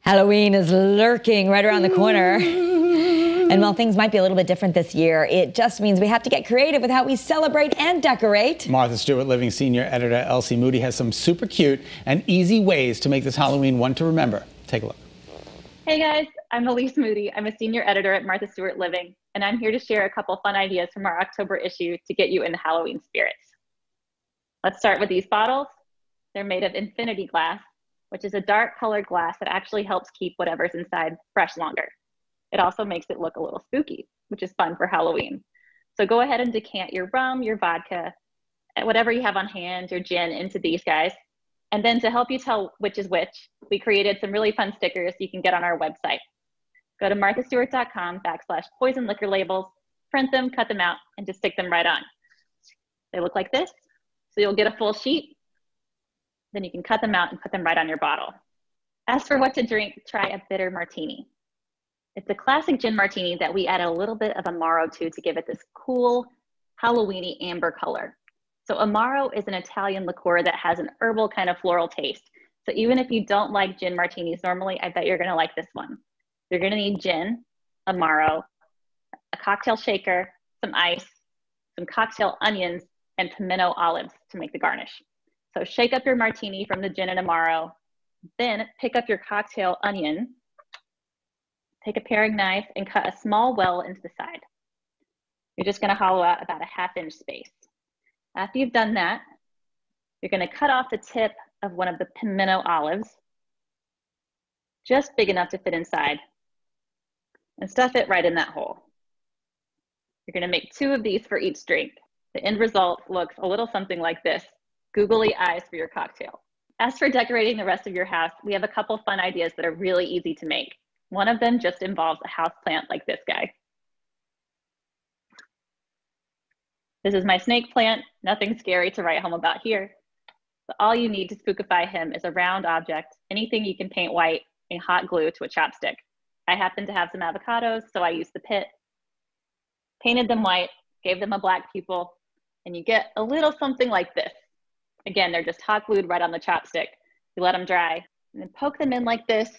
Halloween is lurking right around the corner. And while things might be a little bit different this year, it just means we have to get creative with how we celebrate and decorate. Martha Stewart Living senior editor Elyse Moody has some super cute and easy ways to make this Halloween one to remember. Take a look. Hey guys, I'm Elyse Moody. I'm a senior editor at Martha Stewart Living, and I'm here to share a couple fun ideas from our October issue to get you in the Halloween spirits. Let's start with these bottles. They're made of infinity glass, which is a dark colored glass that actually helps keep whatever's inside fresh longer. It also makes it look a little spooky, which is fun for Halloween. So go ahead and decant your rum, your vodka, whatever you have on hand, your gin into these guys. And then to help you tell which is which, we created some really fun stickers you can get on our website. Go to marthastewart.com backslash poison liquor labels, print them, cut them out, and just stick them right on. They look like this. So you'll get a full sheet. Then you can cut them out and put them right on your bottle. As for what to drink, try a bitter martini. It's a classic gin martini that we add a little bit of Amaro to to give it this cool Halloweeny amber color. So Amaro is an Italian liqueur that has an herbal kind of floral taste. So even if you don't like gin martinis normally, I bet you're gonna like this one. You're gonna need gin, Amaro, a cocktail shaker, some ice, some cocktail onions, and pimento olives to make the garnish. So shake up your martini from the gin and Amaro, then pick up your cocktail onion, take a paring knife and cut a small well into the side. You're just gonna hollow out about a half inch space. After you've done that, you're gonna cut off the tip of one of the pimento olives, just big enough to fit inside, and stuff it right in that hole. You're gonna make two of these for each drink. The end result looks a little something like this, googly eyes for your cocktail. As for decorating the rest of your house, we have a couple fun ideas that are really easy to make. One of them just involves a house plant like this guy. This is my snake plant, nothing scary to write home about here. But all you need to spookify him is a round object, anything you can paint white and hot glue to a chopstick. I happen to have some avocados, so I used the pit, painted them white, gave them a black pupil, and you get a little something like this. Again, they're just hot glued right on the chopstick. You let them dry, and then poke them in like this.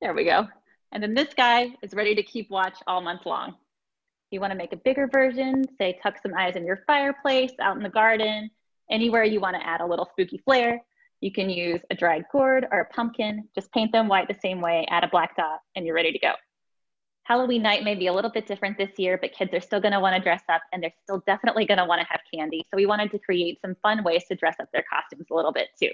There we go. And then this guy is ready to keep watch all month long. If you wanna make a bigger version, say tuck some eyes in your fireplace, out in the garden, anywhere you wanna add a little spooky flair. You can use a dried gourd or a pumpkin, just paint them white the same way, add a black dot, and you're ready to go. Halloween night may be a little bit different this year, but kids are still gonna wanna dress up and they're still definitely gonna wanna have candy. So we wanted to create some fun ways to dress up their costumes a little bit too.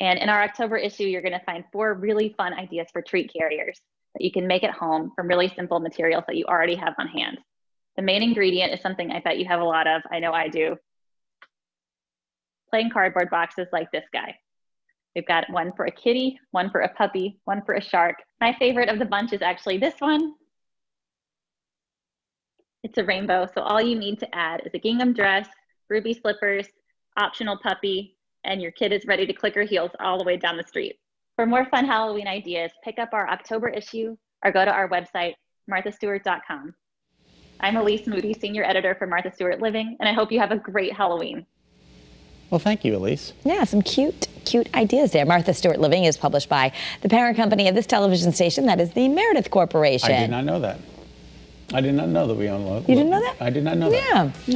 And in our October issue, you're gonna find four really fun ideas for treat carriers that you can make at home from really simple materials that you already have on hand. The main ingredient is something I bet you have a lot of, I know I do. Plain cardboard boxes like this guy. We've got one for a kitty, one for a puppy, one for a shark. My favorite of the bunch is actually this one. It's a rainbow, so all you need to add is a gingham dress, ruby slippers, optional puppy, and your kid is ready to click her heels all the way down the street. For more fun Halloween ideas, pick up our October issue or go to our website, marthastewart.com. I'm Elyse Moody, Senior Editor for Martha Stewart Living, and I hope you have a great Halloween. Well, thank you, Elyse. Yeah, some cute, cute ideas there. Martha Stewart Living is published by the parent company of this television station, that is the Meredith Corporation. I did not know that. I did not know that we own. Local. You didn't know that? I did not know that. Yeah.